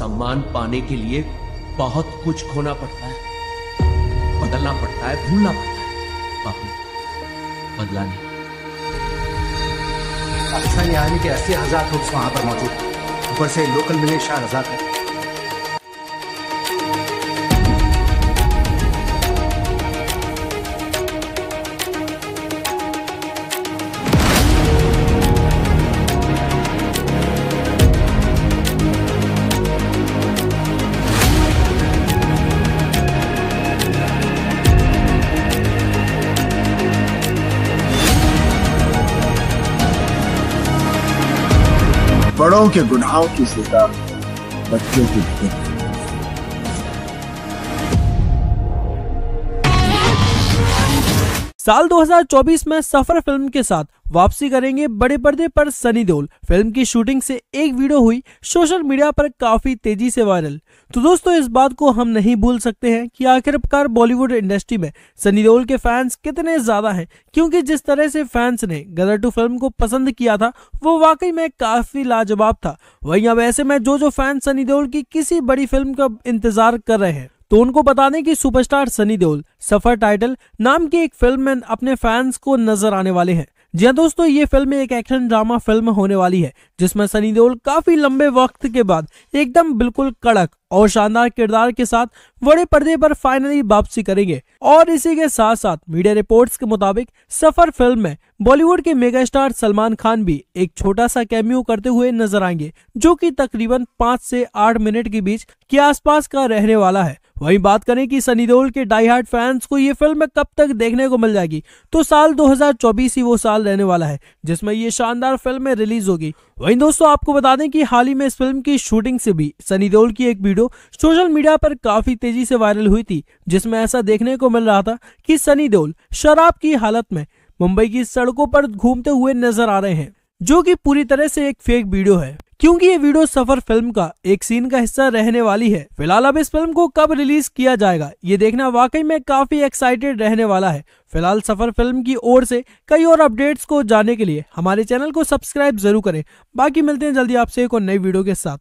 सम्मान पाने के लिए बहुत कुछ खोना पड़ता है। बदलना पड़ता है, भूलना पड़ता है। बापू, बदला नहीं। पाकिस्तानी आर्मी के अस्सी हज़ार लोग वहाँ पर मौजूद। ऊपर से लोकल मिलिशिया हज़ार है। बड़ों के गुनाहों की सजा बच्चों की साल 2024 में सफ़र फ़िल्म के साथ वापसी करेंगे बड़े पर्दे पर सनी देओल। फ़िल्म की शूटिंग से एक वीडियो हुई, सोशल मीडिया पर काफ़ी तेज़ी से वायरल। तो दोस्तों, इस बात को हम नहीं भूल सकते हैं कि आखिरकार बॉलीवुड इंडस्ट्री में सनी देओल के फैंस कितने ज़्यादा हैं, क्योंकि जिस तरह से फैंस ने गदर टू फ़िल्म को पसंद किया था, वो वाकई में काफ़ी लाजवाब था। वहीं अब ऐसे में जो जो फैंस सनी देओल की किसी बड़ी फ़िल्म का इंतज़ार कर रहे हैं तो उनको बता दें कि सुपरस्टार सनी देओल, सफ़र टाइटल नाम की एक फ़िल्म में अपने फैंस को नज़र आने वाले हैं। जी हाँ दोस्तों, ये फ़िल्म एक एक्शन ड्रामा फ़िल्म होने वाली है, जिसमें सनी देओल काफ़ी लंबे वक्त के बाद एकदम बिल्कुल कड़क और शानदार किरदार के साथ बड़े पर्दे पर फाइनली वापसी करेंगे। और इसी के साथ साथ मीडिया रिपोर्ट्स के मुताबिक सफ़र फ़िल्म में बॉलीवुड के मेगा स्टार सलमान खान भी एक छोटा सा कैमियो करते हुए नज़र आएँगे, जो कि तकरीबन पाँच से आठ मिनट के बीच के आसपास का रहने वाला है। वहीं बात करें कि सनी देओल के डाई हार्ट फैंस को ये फ़िल्म कब तक देखने को मिल जाएगी? तो साल 2024 ही वो साल रहने वाला है, जिसमें ये शानदार फ़िल्म रिलीज़ होगी। वहीं दोस्तों, आपको बता दें कि हाल ही में इस फ़िल्म की शूटिंग से भी सनी देओल की एक वीडियो सोशल मीडिया पर काफ़ी तेज़ी से वायरल हुई थी, जिसमें ऐसा देखने को मिल रहा था कि सनी देओल शराब की हालत में मुंबई की सड़कों पर घूमते हुए नज़र आ रहे हैं, जो कि पूरी तरह से एक फेक वीडियो है। क्योंकि ये वीडियो सफ़र फ़िल्म का एक सीन का हिस्सा रहने वाली है। फ़िलहाल अब इस फ़िल्म को कब रिलीज़ किया जाएगा, ये देखना वाकई में काफ़ी एक्साइटेड रहने वाला है। फ़िलहाल सफ़र फ़िल्म की ओर से कई और अपडेट्स को जानने के लिए हमारे चैनल को सब्सक्राइब ज़रूर करें। बाकी मिलते हैं जल्दी आपसे एक और नई वीडियो के साथ।